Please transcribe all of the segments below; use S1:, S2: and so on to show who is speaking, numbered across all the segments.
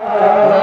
S1: সাথে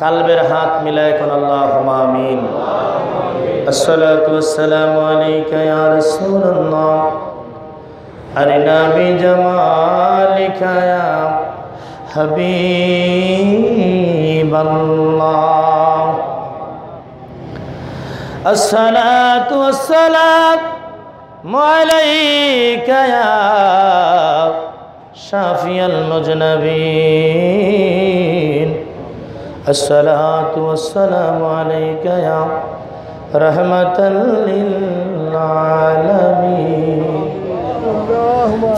S1: কালবের হাত মিলায় কোন আল্লাহ আমিন আসসালাতু ওয়াসসালামু আলাইকা ইয়া রাসূলুল্লাহ আরিনা বিজামালিকা ইয়া হাবিবাল্লাহ الصلاة والسلام عليك يا شافي المجنبين الصلاة والسلام عليك يا رحمة للعالمين.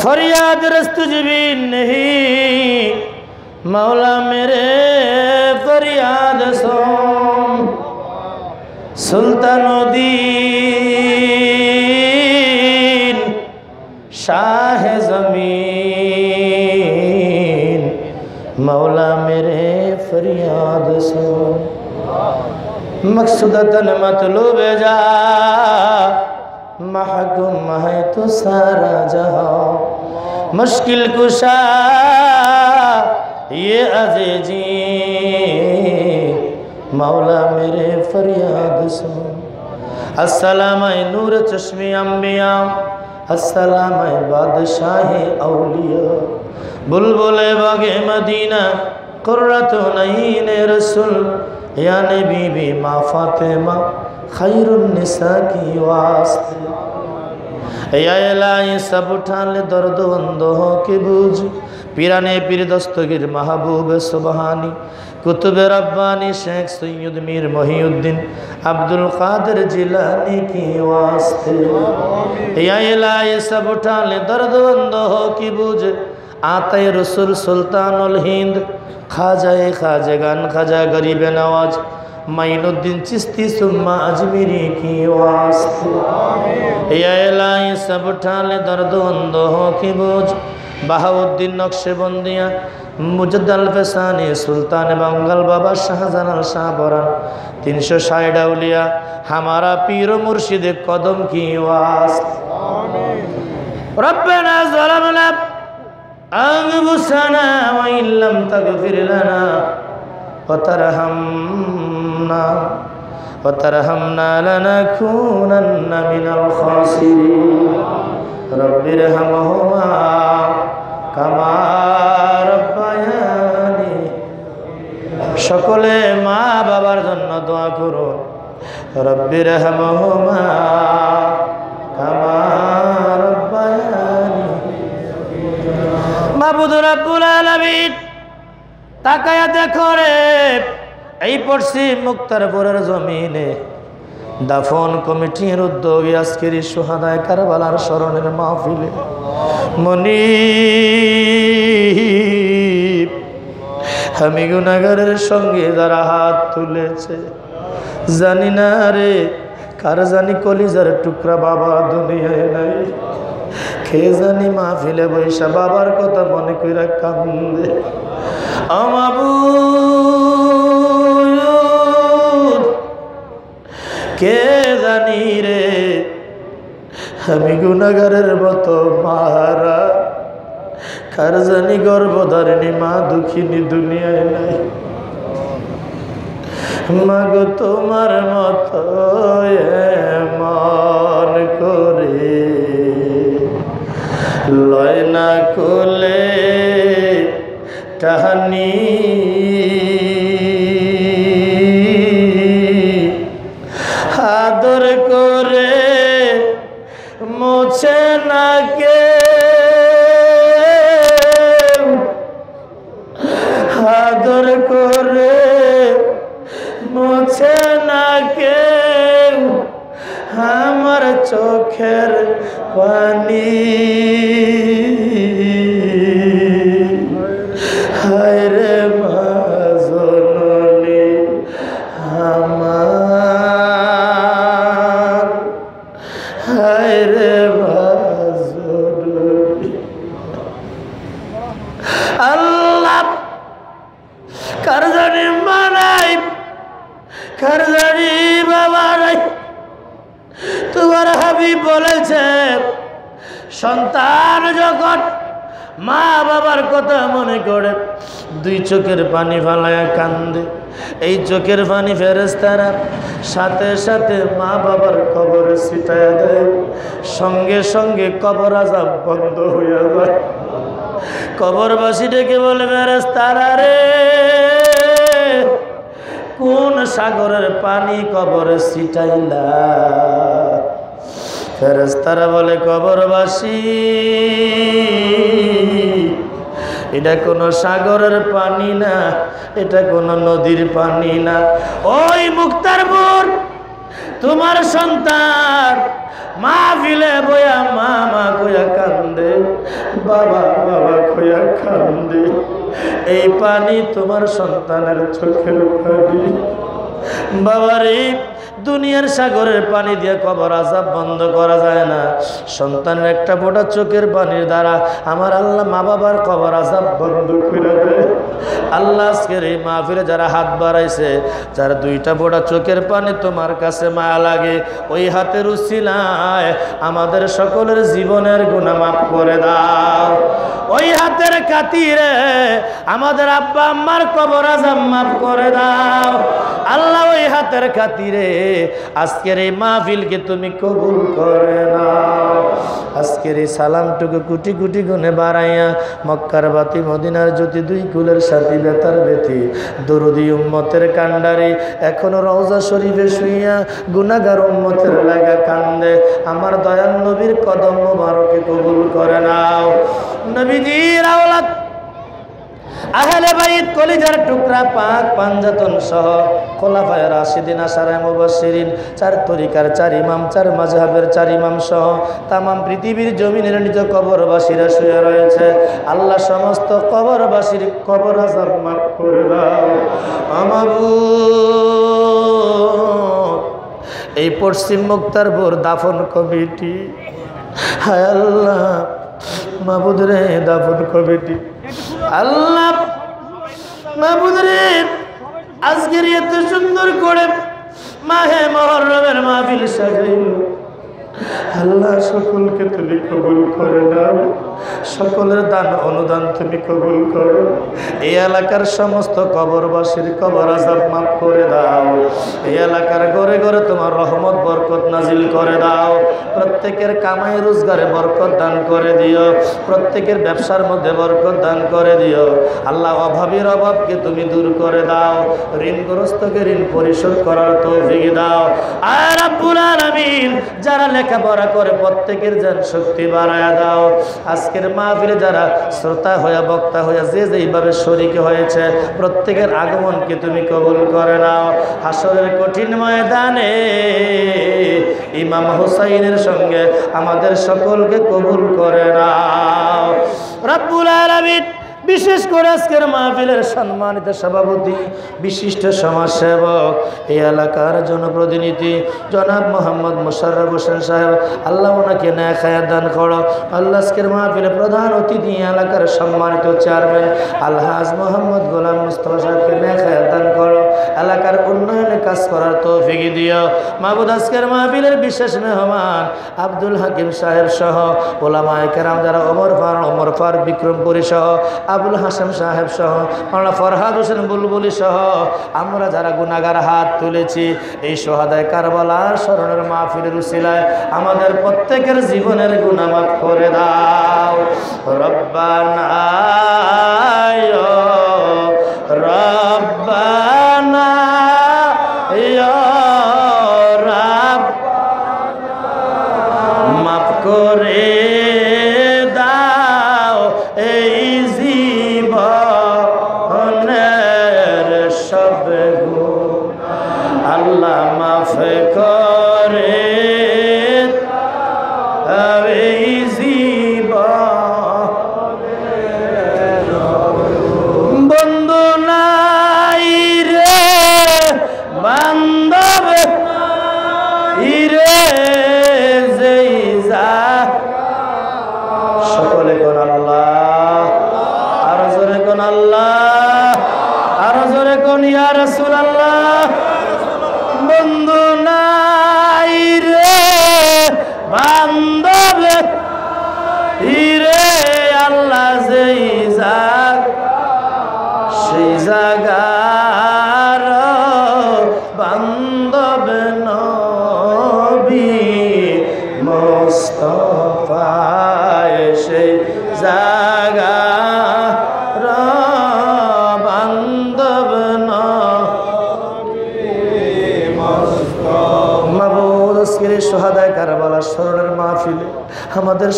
S1: فریاد رست بھی نہیں، مولا میرے فریاد سون سلطان الدین شاہ زمین، مولا فریاد سو مقصودتن مطلوب جا۔ محکم ہے تو سارا جہاں۔ مشکل کشا۔ یہ
S2: عزیزی۔ مولا میرے فریاد سو السلام نور چشمی انبیاء۔ السلام بادشاہ اولیاء۔ بلبل باغ مدینہ۔ नईन रसूल या नबी भी मा फातिमा खैरुन निसा की वास्ते या इलाही सब ठाले दर्द बंद हो के बूझ পিরানে পীর দস্তগীর মাহবুব সুবহানি কুতুবে রব্বানি শেখ সৈয়দ মীর মহিউদ্দিন আব্দুল কাদের জিলানি কি ওয়াস্তে या इलाही सब ठाले दर्द बंद हो की बुझ আতাই রসুল সুলতানুল হিন্দ খাজায় খাজে গান খাজা গরিবে নওয়াজ মাইনুদ্দিন চিস্তি সুম্মা আজমিরি কি এলাই সব ঠালে দর্দ অন্ধ কি বুঝ? বাহাউদ্দিন নকশেবন্দিয়া মুজদ্দাল ফেসানি সুলতান বাঙ্গাল বাবা শাহজালাল শাহ বরান। তিনশো ষাট হামারা পীর মুর্শিদে কদম কি ওয়াস ربنا ظلمنا أنفسنا وإن لم تغفر لنا وترحمنا وترحمنا لنكونن من الخاسرين رب ارحمهما كما ربياني সকলে মা বাবার জন্য দোয়া করুন রব্বির রহমহুমা কামা তাকায়া দেখো রে, এই পড়ছি মুক্তারপুরের জমিনে দাফন কমিটির উদ্যোগে আজকের সোহাদায় কারবালার স্মরণের মাহফিলে মনি আমি গুনাগারের সঙ্গে যারা হাত তুলেছে, জানি না রে কার জানি কলিজার টুকরা বাবা দুনিয়ায় নাই। খে জানি মাহফিলে বৈশা বাবার কথা মনে করে কান্দে। আমাবু কে জানি রে, আমি গুনাগারের মতো মারা। কার জানি গর্ভধারিণী, মা দুঃখিনী দুনিয়ায় নাই। মাগো তোমার মতো মন করে লয় না কোলে কাহানি বাবার কথা মনে করে। দুই চোখের পানি ফালায় কান্দে। এই চোখের পানি ফেরেস্তারা সাথে সাথে মা বাবার কবরে ছিটায় দেয়। সঙ্গে সঙ্গে কবর আজাব বন্ধ হইয়া যায়। কবরবাসী ডেকে বলে ফেরেস্তারা রে, কোন সাগরের পানি কবরে ছিটাইলা? ফেরেস্তারা বলে, কবরবাসী এটা কোনো সাগরের পানি না, এটা কোনো নদীর পানি না। ওই মুক্তারপুর, তোমার সন্তান মা ফিলে বয়া মা মা কইয়া কান্দে, বাবা বাবা কইয়া কান্দে। এই পানি তোমার সন্তানের চোখের পানি। বাবারে দুনিয়ার সাগরের পানি দিয়ে কবর আজাব বন্ধ করা যায় না। সন্তানের একটা ফোটা চোখের পানির দ্বারা আমার আল্লাহ মা বাবার কবর আজাব বন্ধ করে দেয়। আল্লাহ আজকের এই মাহফিলে যারা হাত বাড়াইছে, যারা দুইটা ফোটা চোখের পানি তোমার কাছে মায়া লাগে, ওই হাতের উচিলায় আমাদের সকলের জীবনের গুণা মাফ করে দাও। ওই হাতের কাতিরে আমাদের আব্বা আম্মার কবর আজাব মাফ করে দাও। আল্লাহ ওই হাতের খাতিরে, আজকের এই মাহফিলকে তুমি কবুল করে নাও। আজকের এই সালামটুকু কুটি কুটি গুনে বাড়াইয়া মক্কার বাতি, মদিনার জ্যোতি, দুই কুলের সাথী, বেতার বেথি দরুদি উম্মতের কান্ডারি এখনও রওজা শরীফে শুইয়া গুনাগার উম্মতের লাগা কান্দে, আমার দয়াল নবীর কদম মোবারকে কবুল করে নাও। নবীজির আওলাদ আহলে বাইত কলিজার টুকরা পাক পাঞ্জাতন সহ খোলাফায় রাশিদিন আসারায় মুবাশশিরিন, চার তরিকার চার ইমাম, চার মাযহাবের চার ইমাম সহ তামাম পৃথিবীর জমিনের নিজ কবরবাসীরা শুয়ে রয়েছে। আল্লাহ সমস্ত কবরবাসীর কবর আযাব মাফ করে দাও। আমাবুদ এই পশ্চিম মুক্তারপুর দাফন কমিটি, হায় আল্লাহ, মাহবুদ রে, দাফন কমিটি। আল্লাহ মাহবুদরে আজকের এত সুন্দর করে মাহে মহরমের মাহফিল সাজাইল। আল্লাহ সকলকে তুমি কবুল করে নাও। সকলের দান অনুদান তুমি কবুল করো। এই এলাকার সমস্ত কবরবাসীর কবর আজাব মাফ করে দাও। এই এলাকার ঘরে ঘরে তোমার রহমত, বরকত নাজিল করে দাও। প্রত্যেকের কামাই রোজগারে বরকত দান করে দিও। প্রত্যেকের ব্যবসার মধ্যে বরকত দান করে দিও। আল্লাহ অভাবের অভাবকে তুমি দূর করে দাও। ঋণগ্রস্তকে ঋণ পরিশোধ করার তৌফিক দাও। আর আব্বুল আলামিন, যারা লেখাপড়া করে প্রত্যেকের যেন শক্তি বাড়ায় দাও। আজকের মাহফিলে যারা শ্রোতা হইয়া বক্তা হয়ে যে যেইভাবে শরিক হয়েছে, প্রত্যেকের আগমনকে তুমি কবুল করে নাও। হাসরের কঠিন ময়দানে ইমাম হুসাইনের সঙ্গে আমাদের সকলকে কবুল করে নাও। রাবুল আলামিন বিশেষ করে আজকের মাহফিলের সম্মানিত সভাপতি, বিশিষ্ট সমাজসেবক, এই এলাকার জনপ্রতিনিধি, জনাব মোহাম্মদ মোশাররফ হোসেন সাহেব, আল্লাহ ওনাকে ন্যায় খায়া দান করো। আল্লাহ আজকের মাহফিলের প্রধান অতিথি এলাকার সম্মানিত চেয়ারম্যান, আলহাজ মোহাম্মদ গোলাম মুস্তফা সাহেবকে ন্যায় খায়া দান দিও। মাহবুদ আজকের মাহফিলের বিশেষ মেহমান আব্দুল হাকিম সাহেব সহ ওলামায় কেরাম যারা ওমর ফার ওমর ফার বিক্রমপুরী সহ, আবুল হাসান সাহেব সহ আমরা ফরহাদ হোসেন বুলবুলি সহ আমরা যারা গুনাগার হাত তুলেছি, এই সোহাদায় কারবালার স্মরণের মাহফিলের উসিলায় আমাদের প্রত্যেকের জীবনের গুনামাত করে দাও। রব্বানা রব্বানা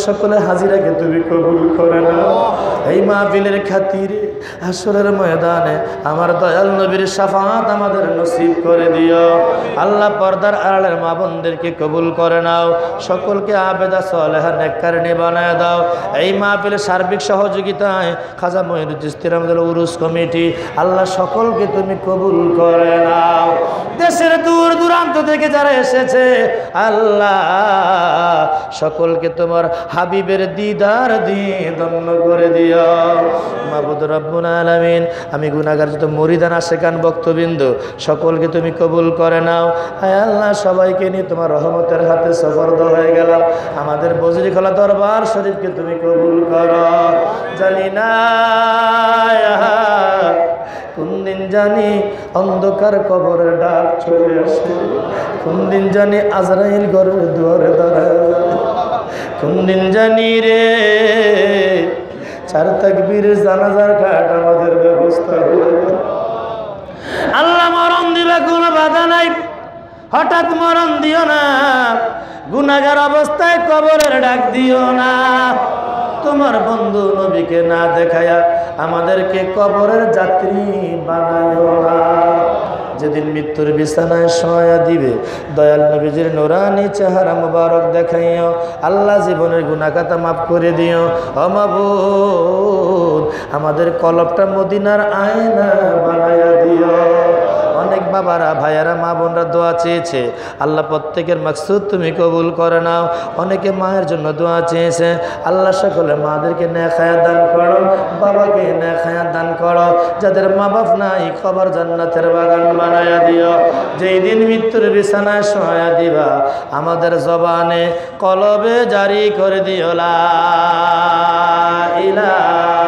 S2: সকলে হাজিরাকে তুমি কবুল করে না। এই মাহফিলের খাতিরে আসরের ময়দানে আমার দয়াল নবীর সাফাত আমাদের নসিব করে দিও। আল্লাহ পর্দার আড়ালের মা বোনদেরকে কবুল করে নাও। সকলকে আবেদা, সলেহা বানায় দাও। এই মাহফিলের সার্বিক সহযোগিতায় খাজা মহিনুদ্দিস্তির আমাদের উরুস কমিটি, আল্লাহ সকলকে তুমি কবুল করে নাও। দেশের দূর দূরান্ত থেকে যারা এসেছে, আল্লাহ সকলকে তোমার হাবিবের দিদার দিয়ে দন্য করে দিও। মাহবুদ রব্বুল আলামিন। আমি গুনাগার যত মরিদান আশেকান বক্তবিন্দু সকলকে তুমি কবুল করে নাও। হায় আল্লাহ, সবাইকে নিয়ে তোমার রহমতের হাতে সফর্দ হয়ে গেলাম। আমাদের বজরি খোলা দরবার শরীফকে তুমি কবুল করো। জানি না কোন দিন জানি অন্ধকার কবরের ডাক চলে আসে। কোন দিন জানি আজরাইল ঘরের দুয়ারে দাঁড়ায় যায়। কোন দিন জানি রে চার তাকবীর জানাজার ঘাট আমাদের ব্যবস্থা আল্লাহ মরণ দিবে, কোনো বাধা নাই। হঠাৎ মরণ দিও না। গুনাগার অবস্থায় কবরের ডাক দিও না। তোমার বন্ধু নবীকে না দেখায়া আমাদেরকে কবরের যাত্রী বানাইও না। যেদিন মৃত্যুর বিছানায় সয়া দিবে, দয়াল নবীজির নোরানি চেহারা মুবারক দেখাইও, আল্লাহ জীবনের গুণাকাতা মাফ করে দিও। অমাবুদ আমাদের কলপটা মদিনার আয়না বানাইয়া দিও। বাবারা, ভাইয়ারা, মা বোনরা দোয়া চেয়েছে। আল্লাহ প্রত্যেকের মাকসুদ তুমি কবুল করে নাও। অনেকে মায়ের জন্য দোয়া চেয়েছে। আল্লাহ সকলে মাদেরকে নেখায়া দান করো, বাবাকে নেখায়া দান করো। যাদের মা বাপ নাই খবর জান্নাতের বাগান বানায়া দিও। যেই দিন মৃত্যুর বিছানায় সহায়া দিবা, আমাদের জবানে কলবে জারি করে দিও, লা ইলাহা